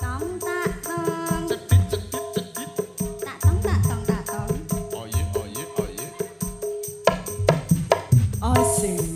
Oh, I see.